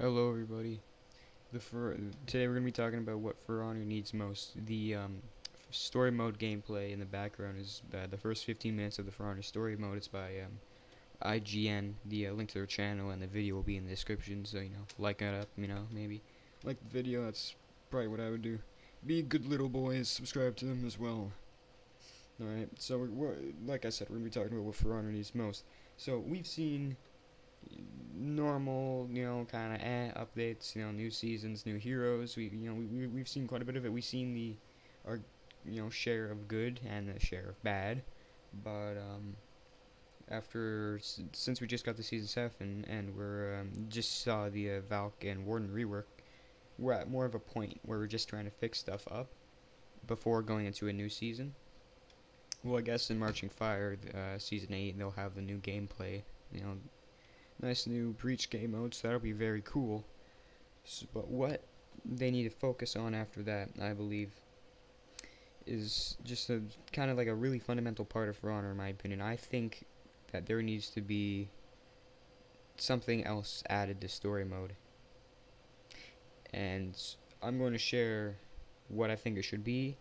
Hello, everybody. The today we're gonna be talking about what For Honor needs most. The um, story mode gameplay in the background is uh, the first 15 minutes of the For Honor story mode. It's by um, IGN. The uh, link to their channel and the video will be in the description. So you know, like it up. You know, maybe like the video. That's probably what I would do. Be good little boys. Subscribe to them as well. Alright, so we're, we're, like I said, we're gonna be talking about what For Honor needs most. So we've seen normal, you know, kind of eh, updates, you know, new seasons, new heroes. We, you know, we, we we've seen quite a bit of it. We've seen the, our, you know, share of good and the share of bad. But um, after since we just got the season seven and we're um, just saw the uh, Valk and Warden rework, we're at more of a point where we're just trying to fix stuff up before going into a new season. Well, I guess in Marching Fire, uh, season eight, they'll have the new gameplay. You know, nice new breach game mode, so that'll be very cool. So, but what they need to focus on after that, I believe, is just a kind of like a really fundamental part of For Honor, in my opinion. I think that there needs to be something else added to story mode, and I'm going to share what I think it should be,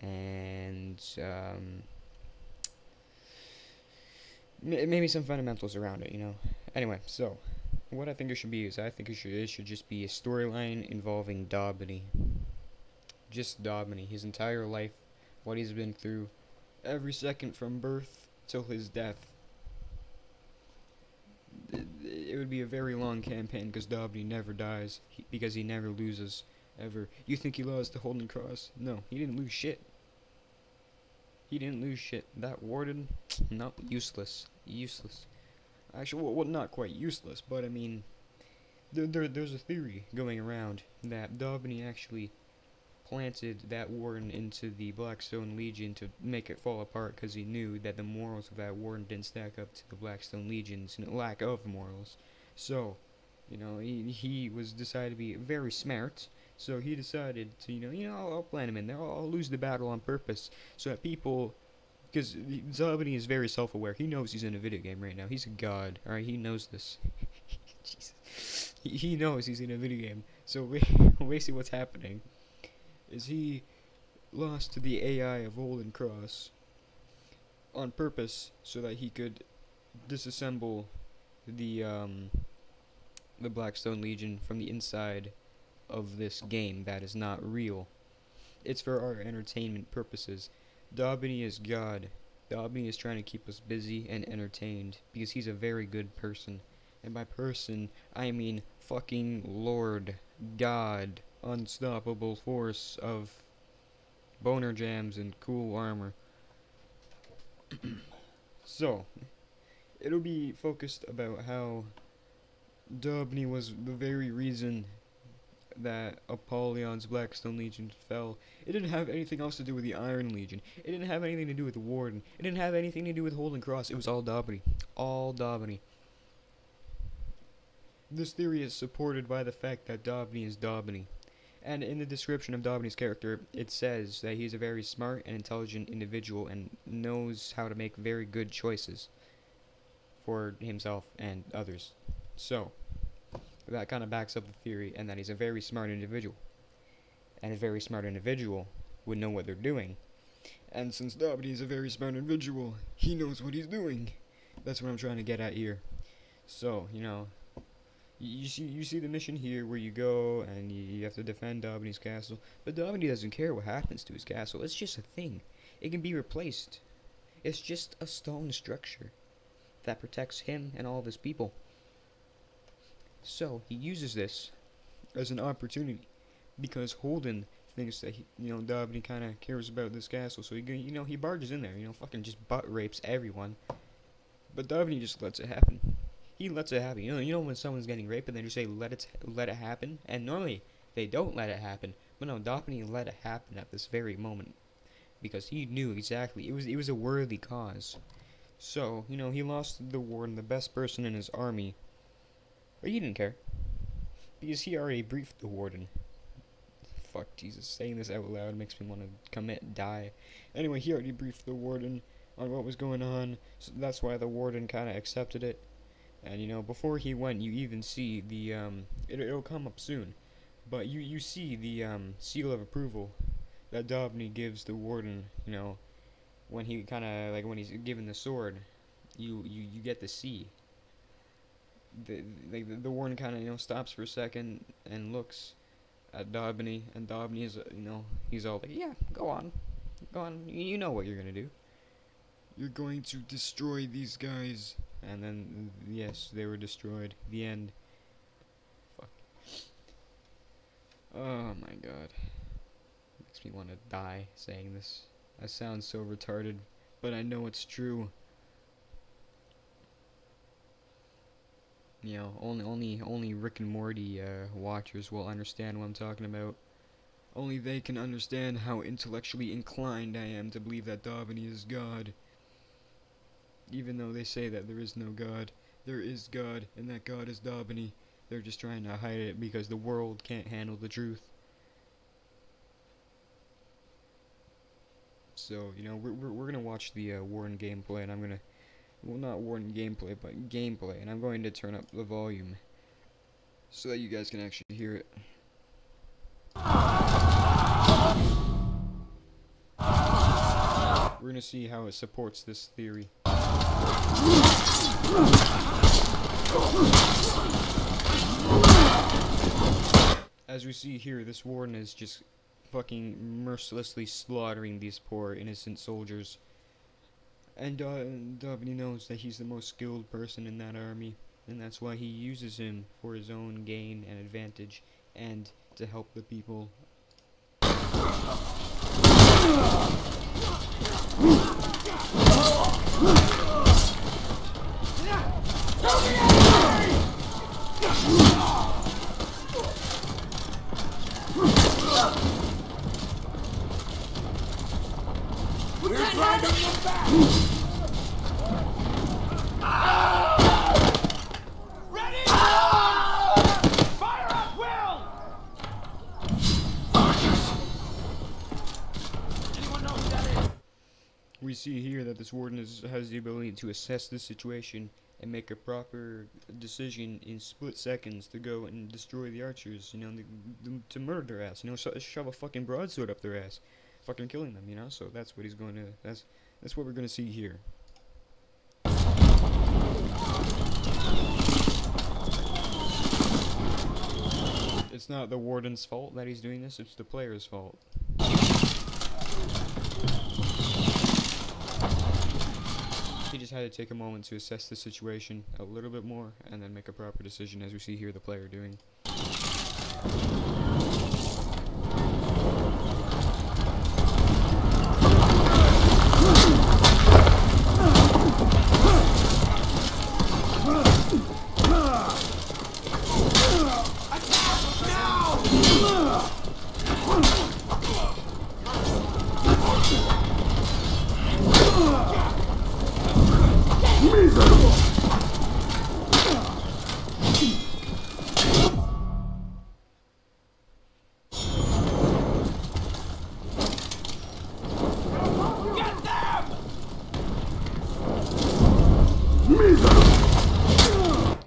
and um, maybe some fundamentals around it, you know. Anyway, so what I think it should be is I think it should it should just be a storyline involving Daubeny. Just Daubeny, his entire life, what he's been through, every second from birth till his death. It, would be a very long campaign because Daubeny never dies because he never loses ever. You think he lost the Holden Cross? No, he didn't lose shit. He didn't lose shit. That warden, not useless, useless. Actually, well, well, not quite useless, but I mean, there, there, there's a theory going around that Daubeny actually planted that warden into the Blackstone Legion to make it fall apart because he knew that the morals of that warden didn't stack up to the Blackstone Legion's lack of morals. So, you know, he, he was decided to be very smart. So he decided to, you know, you know, I'll, I'll plant him in there. I'll, I'll lose the battle on purpose so that people because Daubeny is very self-aware. He knows he's in a video game right now. He's a god. All right, he knows this. Jesus, he, he knows he's in a video game. So basically, what's happening is he lost to the AI of Holden Cross on purpose so that he could disassemble the um, the Blackstone Legion from the inside of this game that is not real. It's for our entertainment purposes. Daubeny is God. Daubeny is trying to keep us busy and entertained because he's a very good person. And by person, I mean fucking Lord, God, unstoppable force of boner jams and cool armor. so, it'll be focused about how Daubeny was the very reason that Apollyon's Blackstone Legion fell. It didn't have anything else to do with the Iron Legion. It didn't have anything to do with the Warden. It didn't have anything to do with Holden Cross. It was all Daubeny. All Daubeny. This theory is supported by the fact that Daubeny is Daubeny. And in the description of Daubeny's character, it says that he's a very smart and intelligent individual and knows how to make very good choices for himself and others. So, that kind of backs up the theory and that he's a very smart individual. And a very smart individual would know what they're doing. And since is a very smart individual, he knows what he's doing. That's what I'm trying to get at here. So, you know, you see you see the mission here where you go and you have to defend Daubeny's castle, but Daubeny doesn't care what happens to his castle. It's just a thing. It can be replaced. It's just a stone structure that protects him and all of his people. So he uses this as an opportunity because Holden thinks that he, you know Daubeny kind of cares about this castle, so he you know he barges in there, you know, fucking just butt rapes everyone. But Daubeny just lets it happen. He lets it happen. You know, you know when someone's getting raped and they just say let it let it happen, and normally they don't let it happen, but no, Daubeny let it happen at this very moment because he knew exactly it was it was a worthy cause. So you know he lost the war and the best person in his army but he didn't care. Because he already briefed the warden. Fuck, Jesus, saying this out loud makes me want to commit, die. Anyway, he already briefed the warden on what was going on, so that's why the warden kind of accepted it. And you know, before he went, you even see the um, it, it'll come up soon, but you you see the um, seal of approval that Daubeny gives the warden. You know, when he kind of like when he's given the sword, you you you get to see. The like the, the warden kind of you know stops for a second and looks at Daubeny, and Daubeny is uh, you know he's all like, yeah, go on, go on, you, you know what you're gonna do. You're going to destroy these guys. And then, yes, they were destroyed. The end. Fuck. Oh my god. Makes me want to die saying this. I sound so retarded, but I know it's true. You know, only only only Rick and Morty uh, watchers will understand what I'm talking about. Only they can understand how intellectually inclined I am to believe that Daubeny is God even though they say that there is no God, there is God, and that God is Daubeny. They're just trying to hide it because the world can't handle the truth. So, you know, we're, we're, we're gonna watch the uh, Warren gameplay, and I'm gonna, well, not warden gameplay, but gameplay, and I'm going to turn up the volume so that you guys can actually hear it. We're gonna see how it supports this theory. As we see here, this warden is just fucking mercilessly slaughtering these poor innocent soldiers. And uh, knows that he's the most skilled person in that army, and that's why he uses him for his own gain and advantage, and to help the people. We see here that this warden is, has the ability to assess the situation and make a proper decision in split seconds to go and destroy the archers, you know, the, the, to murder their ass, you know, sho shove a fucking broadsword up their ass, fucking killing them, you know. So that's what he's going to. That's that's what we're going to see here. It's not the warden's fault that he's doing this, it's the player's fault. He just had to take a moment to assess the situation a little bit more and then make a proper decision as we see here the player doing.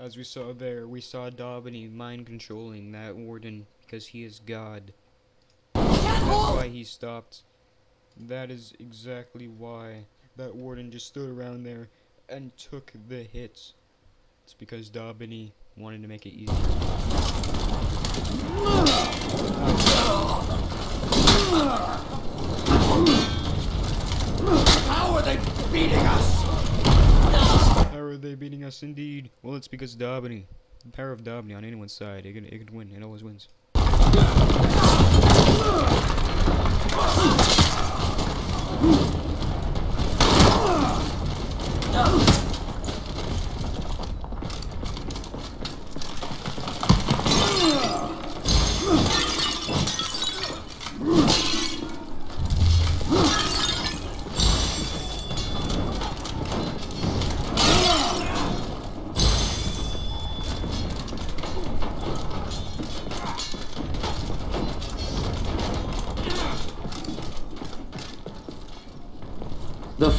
As we saw there, we saw Daubeny mind controlling that warden because he is God. That's why he stopped. That is exactly why that warden just stood around there and took the hits. It's because Daubeny wanted to make it easy. How are they beating us? Are they beating us indeed? Well, it's because Daubeny. The power of Daubeny on anyone's side. It can, it can win. It always wins.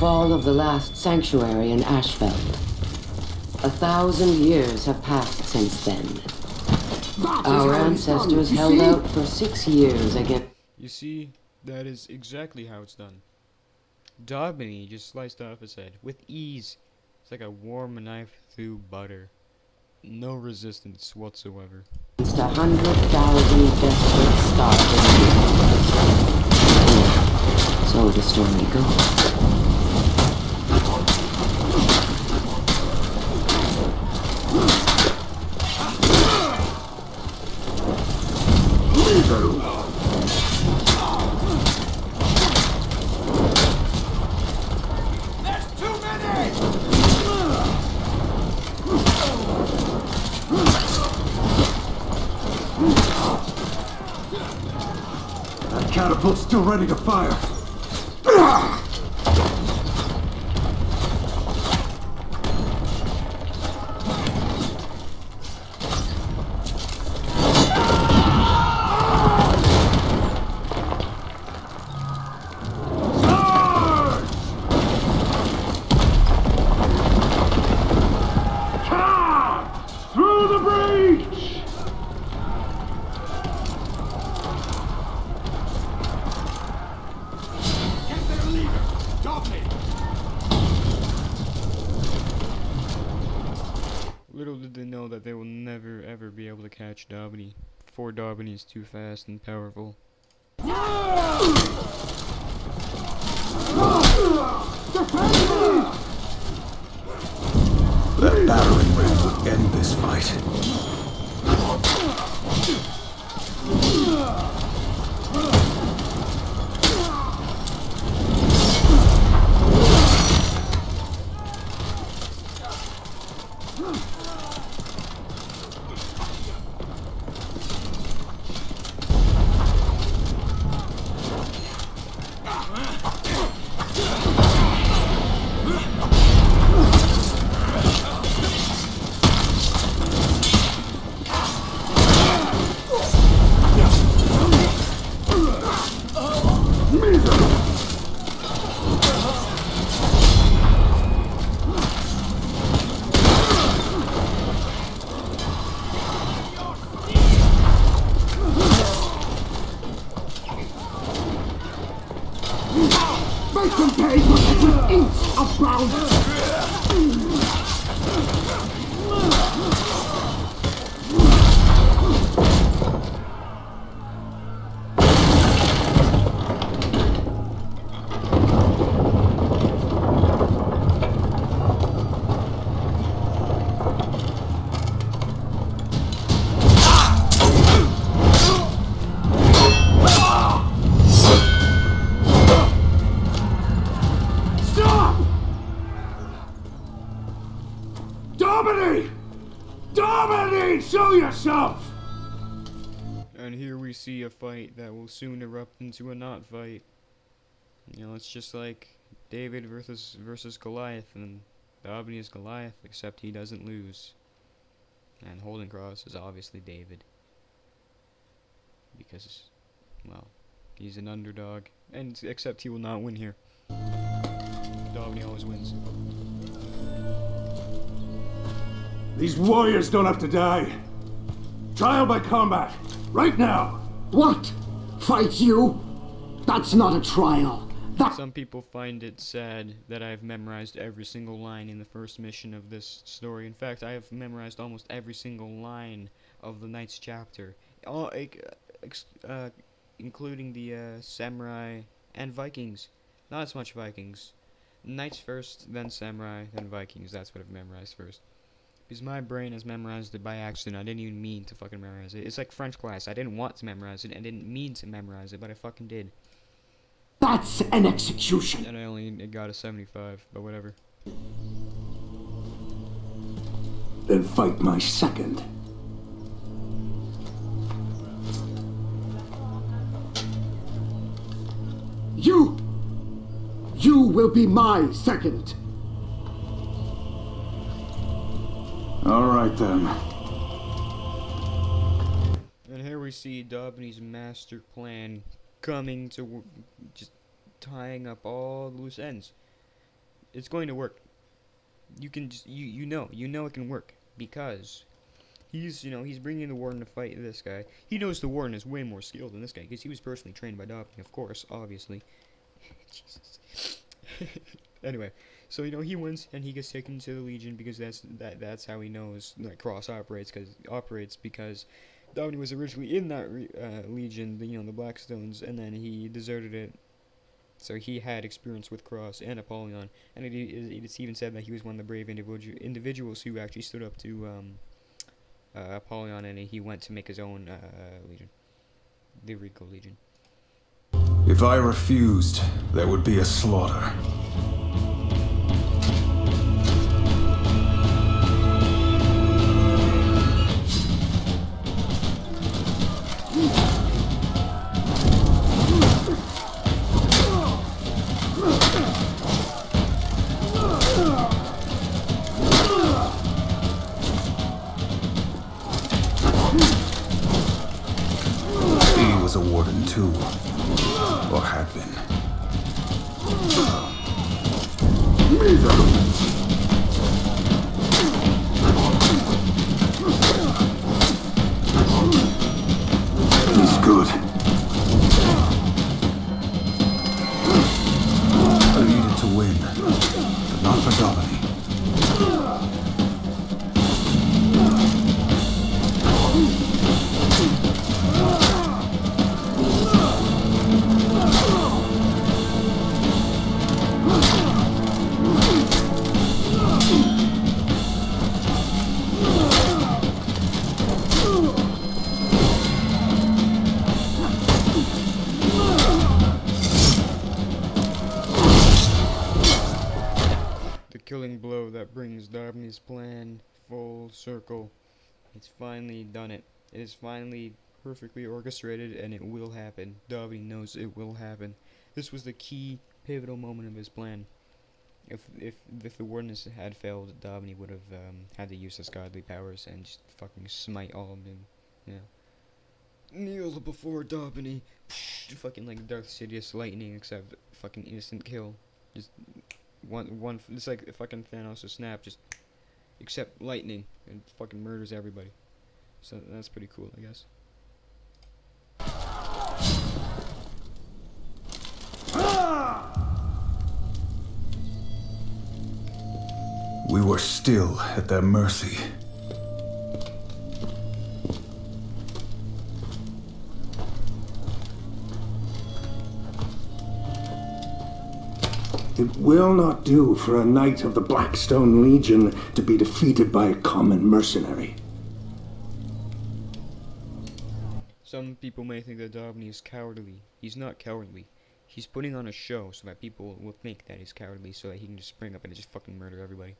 Fall of the last sanctuary in Ashfeld. A thousand years have passed since then. That is Our how it's ancestors held see? out for six years against. You see, that is exactly how it's done. Daubeny just sliced off his head with ease. It's like a warm knife through butter. No resistance whatsoever. It's a hundred thousand desperate starving. So the story goes. There's too many! That still ready to fire. Little did they know that they will never ever be able to catch Daubeny. For Daubeny is too fast and powerful. That battering ram would end this fight. See a fight that will soon erupt into a not fight. You know, it's just like David versus versus Goliath, and Daubeny is Goliath, except he doesn't lose. And Holden Cross is obviously David. Because, well, he's an underdog, and except he will not win here. Daubeny always wins. These warriors don't have to die. Trial by combat, right now. What? Fight you? That's not a trial. That Some people find it sad that I've memorized every single line in the first mission of this story. In fact, I have memorized almost every single line of the Knight's chapter, all, uh, including the uh, samurai and Vikings. Not as much Vikings. Knights first, then samurai, then Vikings. That's what I've memorized first. Because my brain has memorized it by accident. I didn't even mean to fucking memorize it. It's like French class. I didn't want to memorize it. I didn't mean to memorize it, but I fucking did. that's an execution. And I only got a 75, but whatever. Then fight my second. You! You will be my second. All right then. And here we see Daubeny's master plan coming to just tying up all loose ends. It's going to work. you can just you you know you know it can work because he's you know he's bringing the warden to fight this guy. He knows the warden is way more skilled than this guy because he was personally trained by Dobby, of course, obviously. Jesus. anyway, so you know he wins and he gets taken to the Legion because that's that that's how he knows that Cross operates because operates because Dobby was originally in that uh, Legion, the, you know the Blackstones, and then he deserted it. So he had experience with Cross and Apollyon, and it, it, it's even said that he was one of the brave individu- individuals who actually stood up to um, uh, Apollyon, and he went to make his own uh, legion, the Rico Legion. If I refused, there would be a slaughter. He was a warden too, or had been. He's Darby's plan full circle. It's finally done it. It is finally perfectly orchestrated and it will happen. Darby knows it will happen. This was the key pivotal moment of his plan. If if if the wardness had failed, Dobby would have um, had to use his godly powers and just fucking smite all of them. Yeah. Kneel before Dobby. fucking like Darth Sidious lightning, except fucking instant kill. Just one one. It's like fucking Thanos' snap, just except lightning and fucking murders everybody. So that's pretty cool, I guess. We were still at their mercy. It will not do for a knight of the Blackstone Legion to be defeated by a common mercenary. Some people may think that Dobby is cowardly. He's not cowardly. He's putting on a show so that people will think that he's cowardly so that he can just spring up and just fucking murder everybody.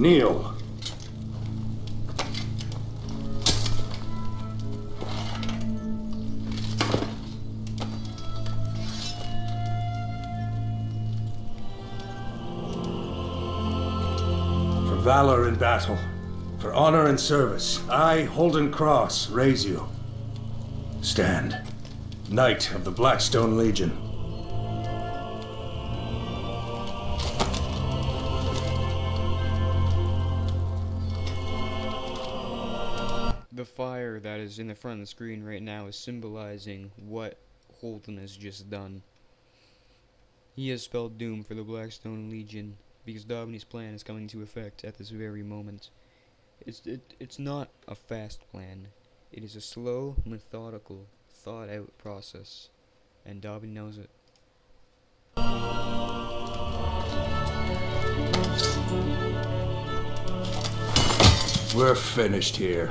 Kneel. For valor in battle, for honor and service, I, Holden Cross, raise you. Stand. Knight of the Blackstone Legion. That is in the front of the screen right now is symbolizing what Holden has just done. He has spelled doom for the Blackstone Legion because Dobby's plan is coming to effect at this very moment. It's it, it's not a fast plan. It is a slow, methodical, thought-out process, and Dobby knows it. We're finished here.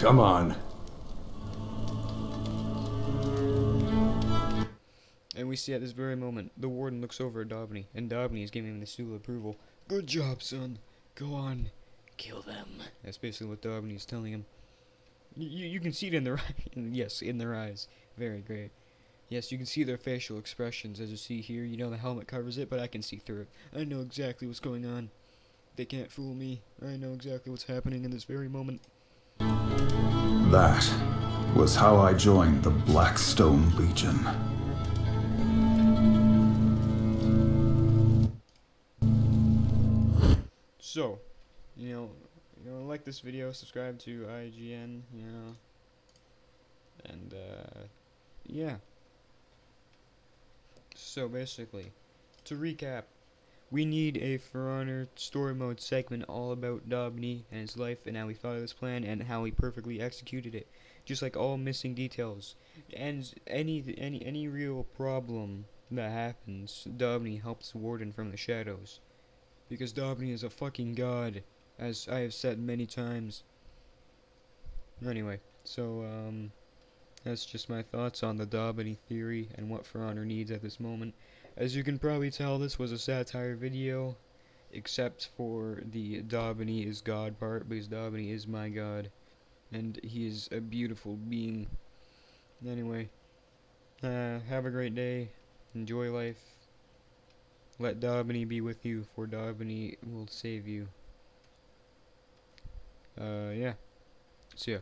Come on. And we see at this very moment, the warden looks over at Dobby, and Dobby is giving him the seal of approval. Good job, son. Go on, kill them. That's basically what Dobby is telling him. You, you can see it in their eye. yes, in their eyes. Very great. Yes, you can see their facial expressions as you see here. You know the helmet covers it, but I can see through it. I know exactly what's going on. They can't fool me. I know exactly what's happening in this very moment. That was how I joined the Blackstone Legion. So, you know, you know, like this video, subscribe to IGN, you know, and uh, yeah. So basically, to recap, we need a For Honor story mode segment all about Daubeny and his life and how he thought of this plan and how he perfectly executed it, just like all missing details. And any any any real problem that happens, Daubeny helps Warden from the shadows because Daubeny is a fucking god, as I have said many times. Anyway, so um, that's just my thoughts on the Daubeny theory and what For Honor needs at this moment. As you can probably tell, this was a satire video, except for the Daubeny is God part, because Daubeny is my god, and he is a beautiful being. Anyway, uh, have a great day, enjoy life. Let Daubeny be with you, for Daubeny will save you. Uh, yeah. See ya.